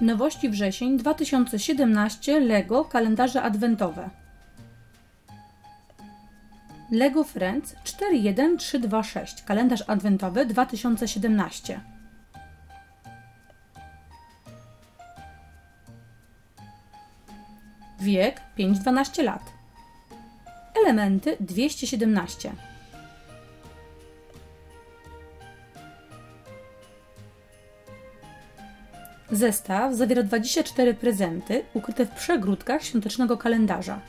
Nowości wrzesień 2017 LEGO kalendarze adwentowe. LEGO Friends 41326 kalendarz adwentowy 2017. Wiek 5-12 lat. Elementy 217. Zestaw zawiera 24 prezenty ukryte w przegródkach świątecznego kalendarza.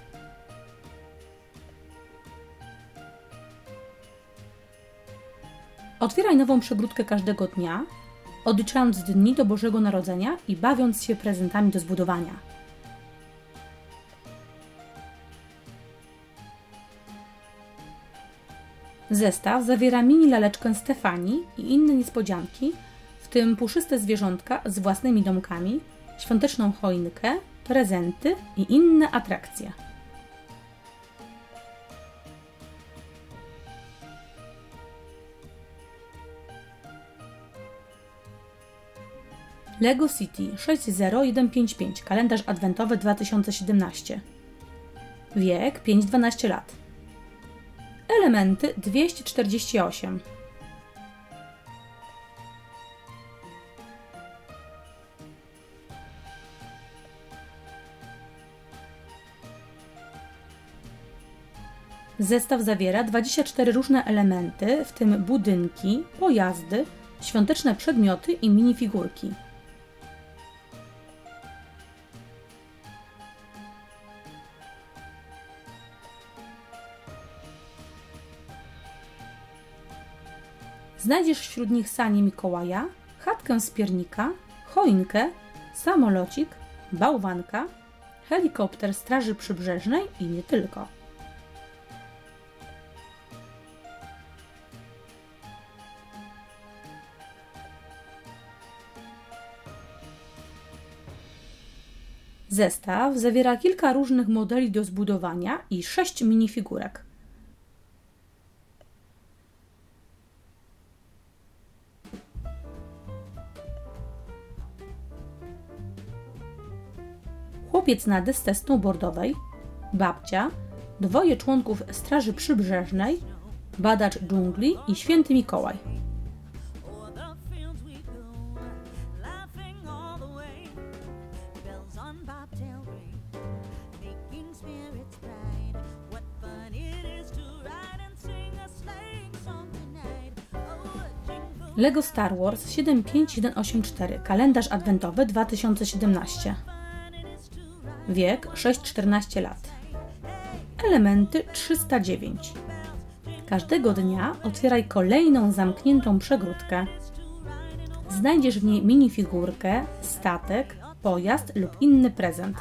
Otwieraj nową przegródkę każdego dnia, odliczając dni do Bożego Narodzenia i bawiąc się prezentami do zbudowania. Zestaw zawiera mini laleczkę Stefanii i inne niespodzianki, w tym puszyste zwierzątka z własnymi domkami, świąteczną choinkę, prezenty i inne atrakcje. Lego City 60155 kalendarz adwentowy 2017 Wiek 5-12 lat. Elementy 248 Zestaw zawiera 24 różne elementy, w tym budynki, pojazdy, świąteczne przedmioty i minifigurki. Znajdziesz wśród nich sanie Mikołaja, chatkę z piernika, choinkę, samolocik, bałwanka, helikopter Straży Przybrzeżnej i nie tylko. Zestaw zawiera kilka różnych modeli do zbudowania i sześć minifigurek. Chłopiec na desce snowboardowej, babcia, dwoje członków Straży Przybrzeżnej, badacz dżungli i święty Mikołaj. Lego Star Wars 75184 Kalendarz Adwentowy 2017 Wiek 6-14 lat Elementy 309 Każdego dnia otwieraj kolejną zamkniętą przegródkę. Znajdziesz w niej minifigurkę, statek, pojazd lub inny prezent.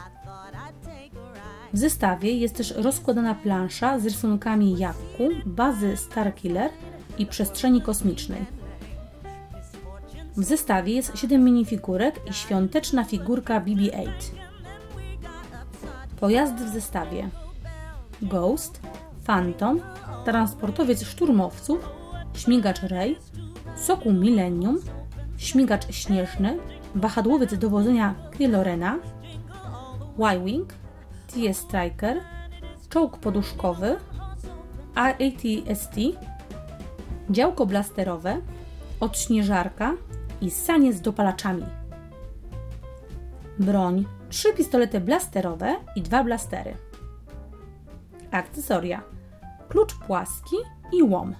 W zestawie jest też rozkładana plansza z rysunkami jawku, bazy Starkiller i przestrzeni kosmicznej. W zestawie jest 7 minifigurek i świąteczna figurka BB-8. Pojazdy w zestawie Ghost, Phantom, transportowiec szturmowców, śmigacz Ray, Sokół Millennium, śmigacz śnieżny, wahadłowiec dowodzenia Kylorena, Y-Wing, TS Striker, czołg poduszkowy, ATST, działko blasterowe, odśnieżarka, i sanie z dopalaczami. Broń, trzy pistolety blasterowe i dwa blastery. Akcesoria: klucz płaski i łom.